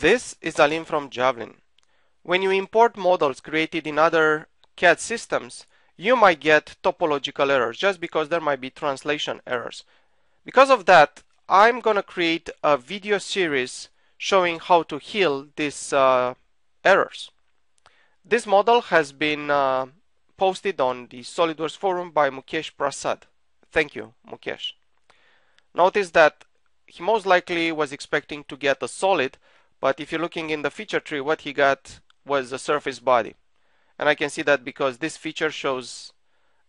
This is Alin from Javelin. When you import models created in other CAD systems, you might get topological errors just because there might be translation errors. Because of that, I'm gonna create a video series showing how to heal these uh, errors. This model has been uh, posted on the SolidWorks forum by Mukesh Prasad. Thank you, Mukesh. Notice that he most likely was expecting to get a solid, but if you're looking in the feature tree, what he got was a surface body. And I can see that because this feature shows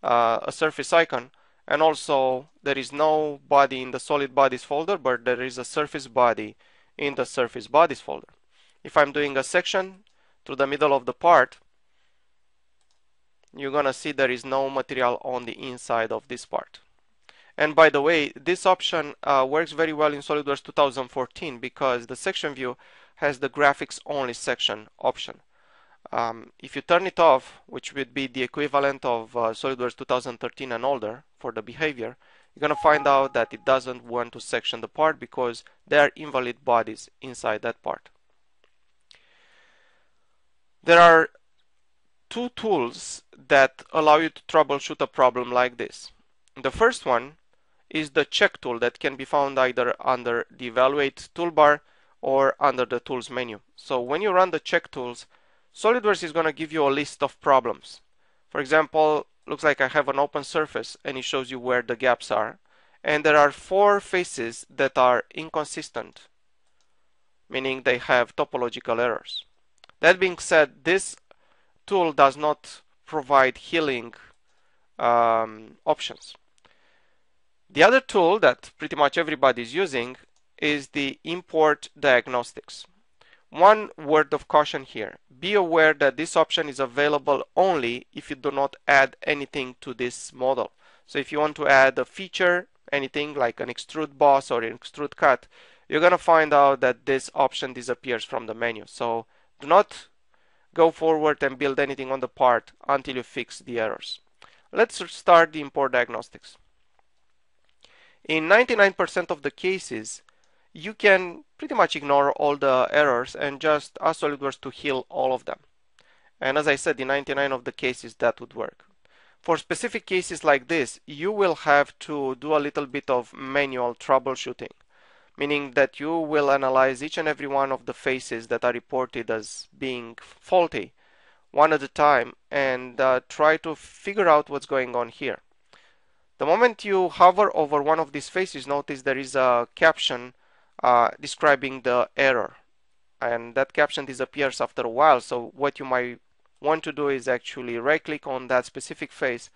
uh, a surface icon, and also there is no body in the solid bodies folder but there is a surface body in the surface bodies folder. If I'm doing a section through the middle of the part you're gonna see there is no material on the inside of this part. And by the way this option uh, works very well in SolidWorks 2014 because the section view has the graphics only section option um, if you turn it off, which would be the equivalent of uh, SolidWorks 2013 and older for the behavior, you're going to find out that it doesn't want to section the part because there are invalid bodies inside that part. There are two tools that allow you to troubleshoot a problem like this. The first one is the check tool that can be found either under the evaluate toolbar or under the tools menu. So when you run the check tools, SolidWorks is going to give you a list of problems. For example, looks like I have an open surface and it shows you where the gaps are. And there are four faces that are inconsistent, meaning they have topological errors. That being said, this tool does not provide healing um, options. The other tool that pretty much everybody is using is the import diagnostics. One word of caution here. Be aware that this option is available only if you do not add anything to this model. So if you want to add a feature, anything like an extrude boss or an extrude cut, you're going to find out that this option disappears from the menu. So do not go forward and build anything on the part until you fix the errors. Let's start the import diagnostics. In 99% of the cases, you can pretty much ignore all the errors and just ask SolidWorks to heal all of them. And as I said, in 99 of the cases that would work. For specific cases like this, you will have to do a little bit of manual troubleshooting, meaning that you will analyze each and every one of the faces that are reported as being faulty one at a time and uh, try to figure out what's going on here. The moment you hover over one of these faces, notice there is a caption uh, describing the error. And that caption disappears after a while. So what you might want to do is actually right click on that specific face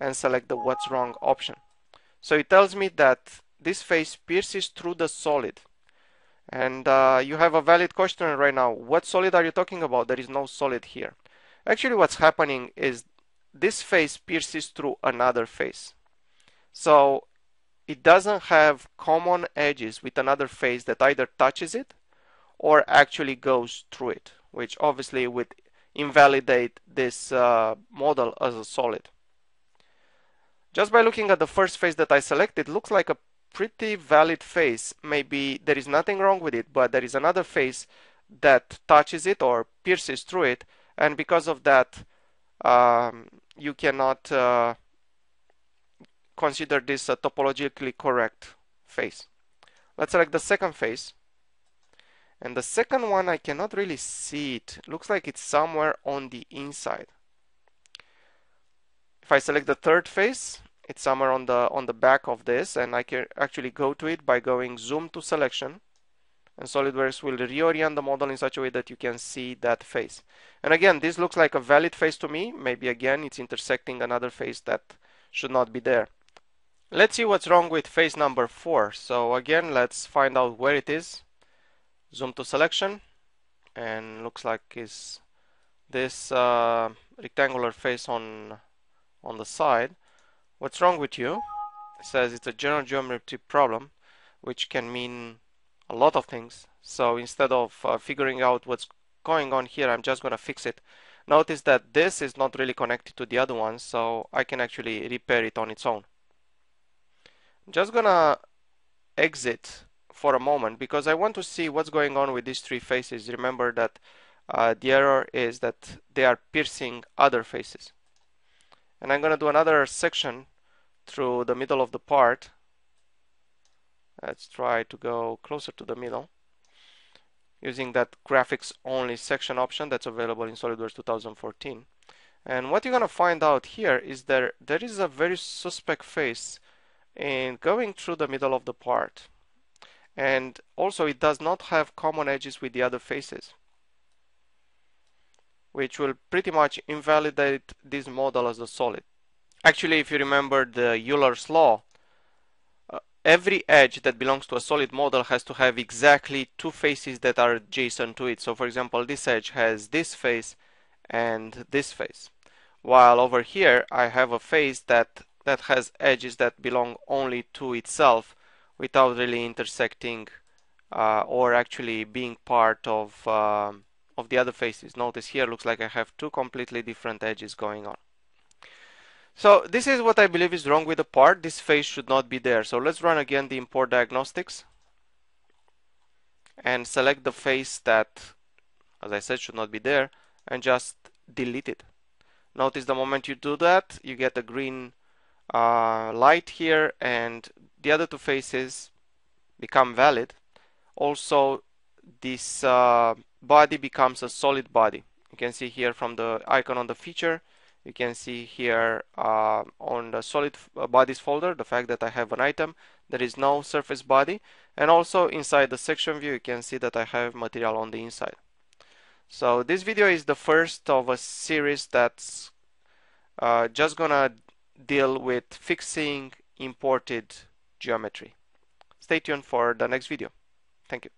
and select the what's wrong option. So it tells me that this face pierces through the solid. And uh, you have a valid question right now. What solid are you talking about? There is no solid here. Actually what's happening is this face pierces through another face. So it doesn't have common edges with another face that either touches it or actually goes through it, which obviously would invalidate this uh, model as a solid. Just by looking at the first face that I selected, it looks like a pretty valid face. Maybe there is nothing wrong with it, but there is another face that touches it or pierces through it, and because of that, um, you cannot uh, consider this a topologically correct face. Let's select the second face. And the second one, I cannot really see it. Looks like it's somewhere on the inside. If I select the third face, it's somewhere on the on the back of this, and I can actually go to it by going zoom to selection. And SolidWorks will reorient the model in such a way that you can see that face. And again, this looks like a valid face to me. Maybe again, it's intersecting another face that should not be there. Let's see what's wrong with face number 4. So again, let's find out where it is. Zoom to selection and looks like is this uh, rectangular face on on the side. What's wrong with you? It says it's a general geometry problem, which can mean a lot of things. So instead of uh, figuring out what's going on here, I'm just going to fix it. Notice that this is not really connected to the other one, so I can actually repair it on its own. Just gonna exit for a moment because I want to see what's going on with these three faces. Remember that uh, the error is that they are piercing other faces. And I'm to do another section through the middle of the part. Let's try to go closer to the middle using that graphics only section option that's available in SolidWorks 2014. And what you're to find out here is there there is a very suspect face in going through the middle of the part. And also it does not have common edges with the other faces which will pretty much invalidate this model as a solid. Actually, if you remember the Euler's law, uh, every edge that belongs to a solid model has to have exactly two faces that are adjacent to it. So for example, this edge has this face and this face. While over here, I have a face that, that has edges that belong only to itself without really intersecting uh, or actually being part of um, of the other faces. Notice here looks like I have two completely different edges going on. So this is what I believe is wrong with the part. This face should not be there. So let's run again the import diagnostics and select the face that, as I said, should not be there and just delete it. Notice the moment you do that, you get a green uh, light here and the other two faces become valid. Also, this uh, body becomes a solid body. You can see here from the icon on the feature, you can see here uh, on the solid uh, bodies folder the fact that I have an item there is no surface body and also inside the section view you can see that I have material on the inside so this video is the first of a series that's uh, just gonna deal with fixing imported geometry. Stay tuned for the next video. Thank you